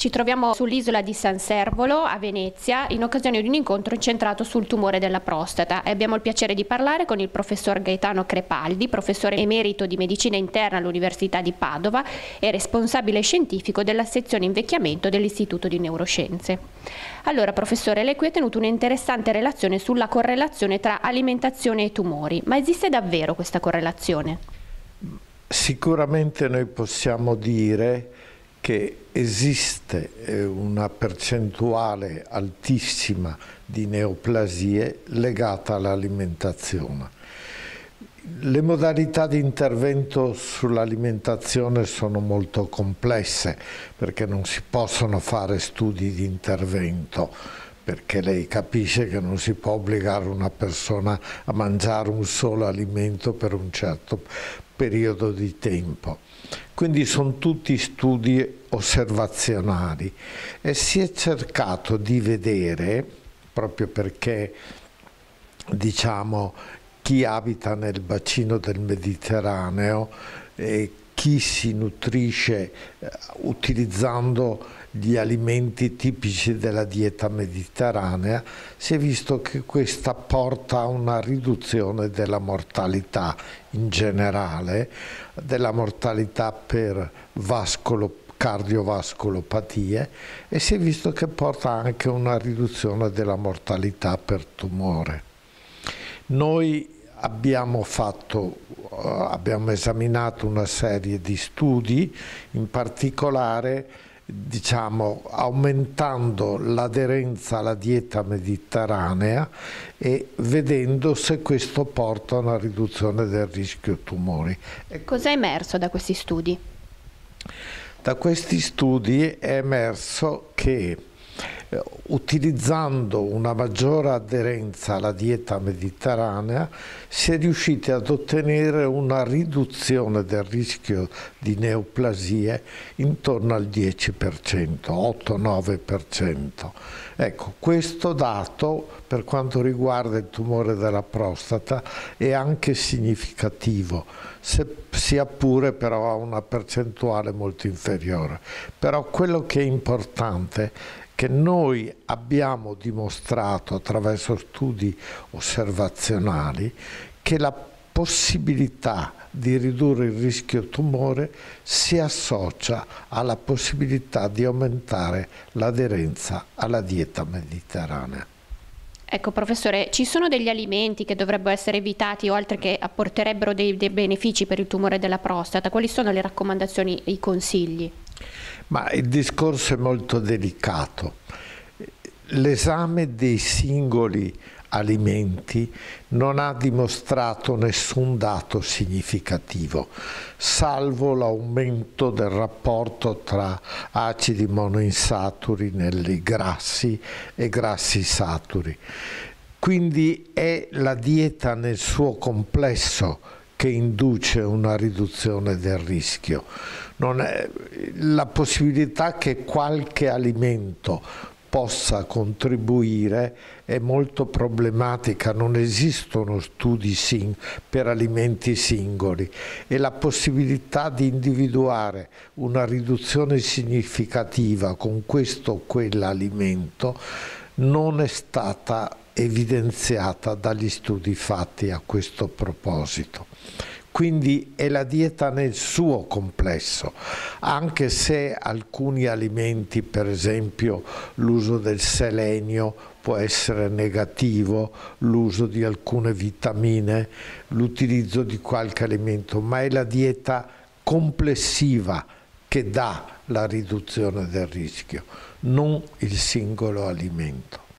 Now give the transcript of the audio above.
Ci troviamo sull'isola di San Servolo a Venezia in occasione di un incontro incentrato sul tumore della prostata e abbiamo il piacere di parlare con il professor Gaetano Crepaldi, professore emerito di medicina interna all'Università di Padova e responsabile scientifico della sezione invecchiamento dell'Istituto di Neuroscienze. Allora professore, lei qui ha tenuto un'interessante relazione sulla correlazione tra alimentazione e tumori, ma esiste davvero questa correlazione? Sicuramente noi possiamo dire che esiste eh, una percentuale altissima di neoplasie legata all'alimentazione. Le modalità di intervento sull'alimentazione sono molto complesse perché non si possono fare studi di intervento perché lei capisce che non si può obbligare una persona a mangiare un solo alimento per un certo periodo di tempo. Quindi sono tutti studi osservazionali e si è cercato di vedere, proprio perché diciamo chi abita nel bacino del Mediterraneo e chi si nutrisce eh, utilizzando gli alimenti tipici della dieta mediterranea, si è visto che questa porta a una riduzione della mortalità in generale, della mortalità per vascolo, cardiovascolopatie e si è visto che porta anche a una riduzione della mortalità per tumore. Noi abbiamo, fatto, abbiamo esaminato una serie di studi, in particolare diciamo, aumentando l'aderenza alla dieta mediterranea e vedendo se questo porta a una riduzione del rischio tumori. Cosa è emerso da questi studi? Da questi studi è emerso che eh, utilizzando una maggiore aderenza alla dieta mediterranea si è riusciti ad ottenere una riduzione del rischio di neoplasie intorno al 10%, 8-9%. Ecco, questo dato per quanto riguarda il tumore della prostata è anche significativo, se, sia pure però a una percentuale molto inferiore. Però quello che è importante che noi abbiamo dimostrato attraverso studi osservazionali che la possibilità di ridurre il rischio tumore si associa alla possibilità di aumentare l'aderenza alla dieta mediterranea. Ecco professore, ci sono degli alimenti che dovrebbero essere evitati o altri che apporterebbero dei, dei benefici per il tumore della prostata? Quali sono le raccomandazioni e i consigli? Ma il discorso è molto delicato. L'esame dei singoli alimenti non ha dimostrato nessun dato significativo, salvo l'aumento del rapporto tra acidi monoinsaturi negli grassi e grassi saturi. Quindi è la dieta nel suo complesso che induce una riduzione del rischio. La possibilità che qualche alimento possa contribuire è molto problematica, non esistono studi per alimenti singoli e la possibilità di individuare una riduzione significativa con questo o quell'alimento non è stata evidenziata dagli studi fatti a questo proposito. Quindi è la dieta nel suo complesso, anche se alcuni alimenti, per esempio l'uso del selenio può essere negativo, l'uso di alcune vitamine, l'utilizzo di qualche alimento, ma è la dieta complessiva che dà la riduzione del rischio, non il singolo alimento.